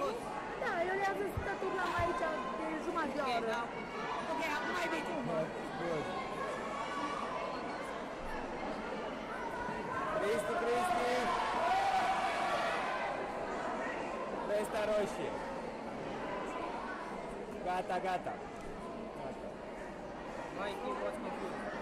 jos? Da, eu le-am zis să turnăm aici de jumătate de oră. Ok, acum ai venit. Cristi, Cristi! Vesta roșie. Gata, gata. Gata. Mai, tu poți conclui.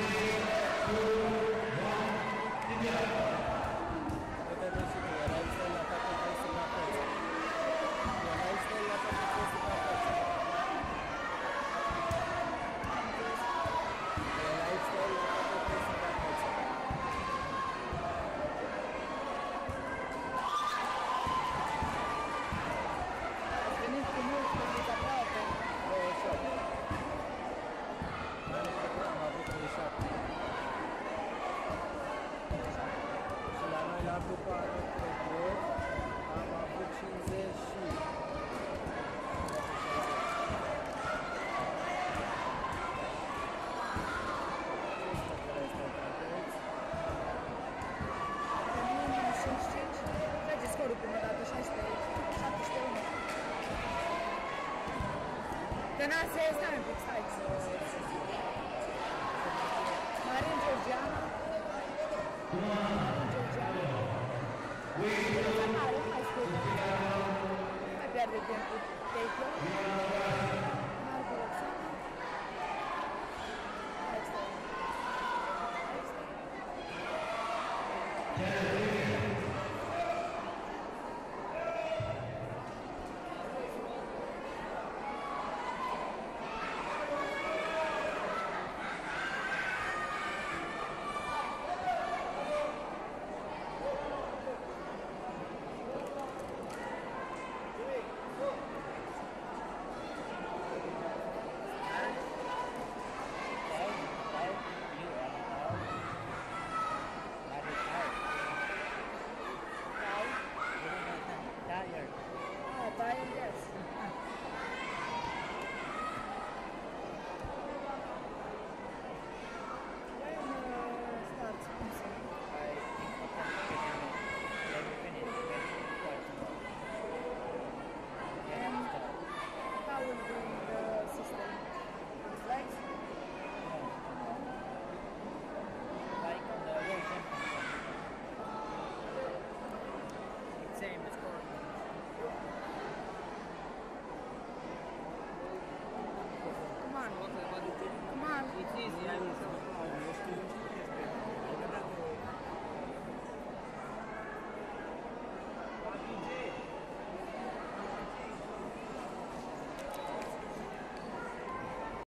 Three, two, one, India. Then I say it's un pic, stai să Marin Georgiana. Marin